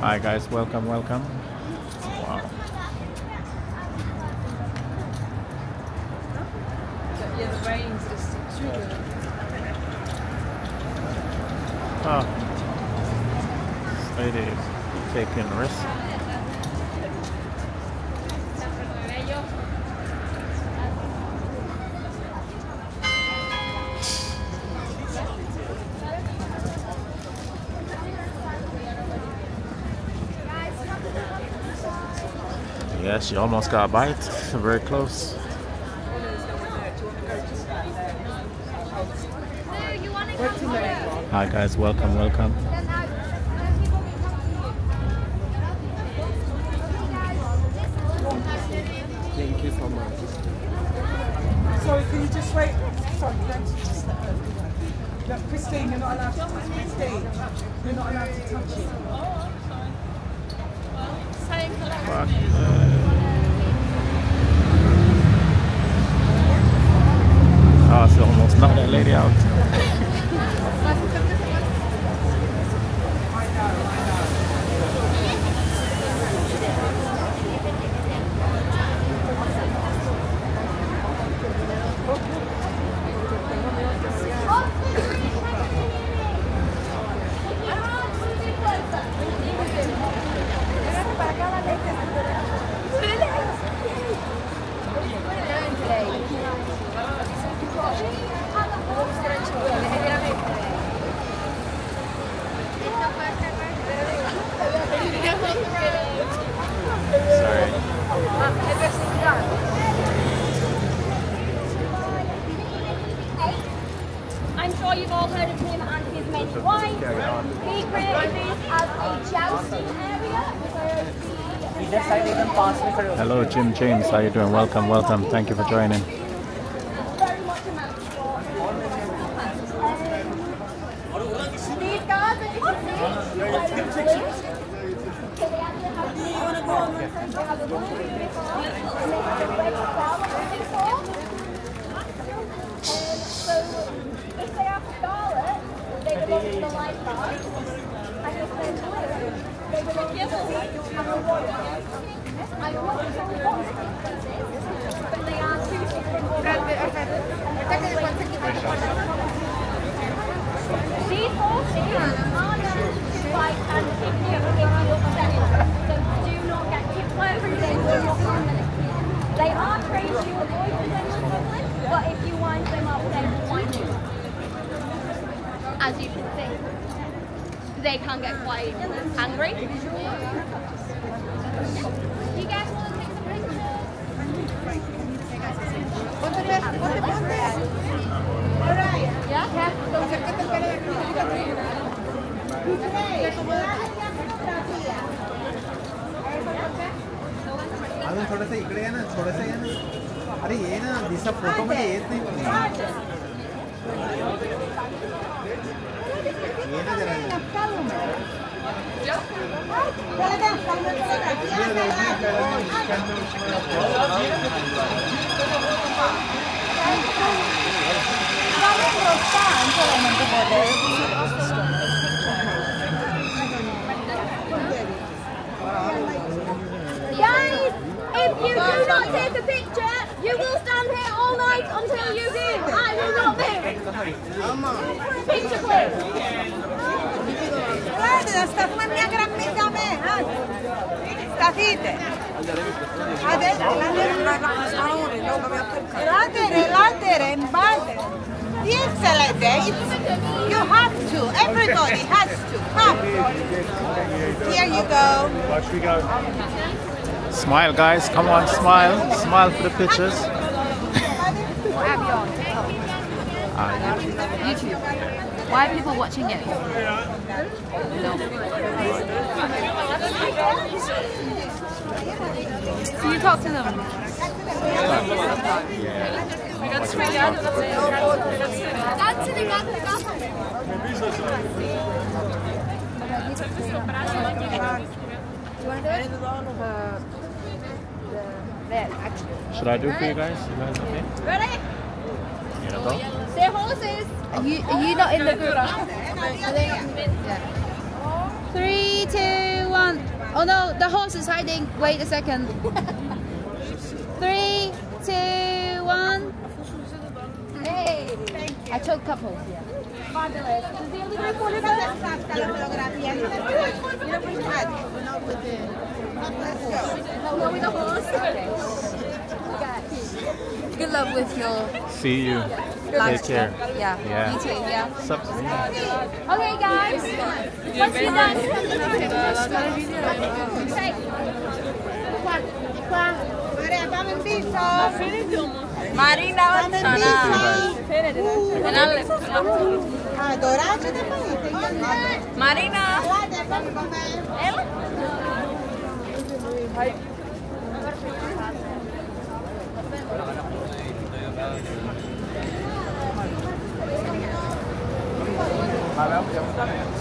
Hi guys, welcome, welcome. Wow. Yeah, the rains is is taking risk. Yeah, she almost got a bite. Very close. Hi guys, welcome, welcome. Thank you so much. Sorry, can you just wait? Sorry, can you just let her do? Look, Christine, you're not allowed to touch Christine. You're not allowed to touch it. Fuck. Oh, she almost knocked that lady out. I'm sure you've all heard of him and his many wives. He created this as a jousting area. Either side even pass me for Hello, Jim James. How are you doing? Welcome, welcome. Thank you for joining. Very much a man. These guys, as you can see, wear blue. So they actually have blue uniforms. They have a blue uniform and they have a red flower uniform. Um, so if they have scarlet, they belong to the Life Guard. And if they're blue, they belong to the and the warrior. I'm not sure what sequence is, but they are two different warriors. These horses are known to fight and kick you if you upset them. So do not get kicked wherever they will not harm them. They are trained to avoid potential problem, but if you wind them up, they will wind you up As you can see, they can get quite angry. You guys want to take some pictures? अजून थोडंसं इकडे या ना थोडंसं या ना अरे ये ना दिसा फोटो मध्ये येत नाही कोणी. ये ना जरा Guys, if you do not take a picture, you will stand here all night until you do. Guarda, sta una mia gran amica a me, eh? State. Adesso Latere, latere, batere. Yes, like that. It's- You have to. Everybody has to. Come. Here you go. Smile, guys. Come on, smile. Smile for the pictures. Ah, YouTube. YouTube. Why are people watching it? No. So you talk to them. We gotta scream down. Should I do it for you guys? You guys okay? Ready? You know, go. Say horses. Are you, are you not in the group? Three, two, one. Oh no, the horse is hiding. Wait a second. Three, two, one. Hey, I took couples. Yeah. Fabulous. Does the other group want to go? Exacta la fotografía. You know, with that. Not with the. Let's go. No, with the horse. Okay. Good luck with your See you. life. Take care. Yeah. Yeah. You too. Yeah. Sup? Okay, guys. Once you're done, Okay. Qua, qua. Maria, dame un viso. Marina Dame un viso. Dorace da me. Marina. Mas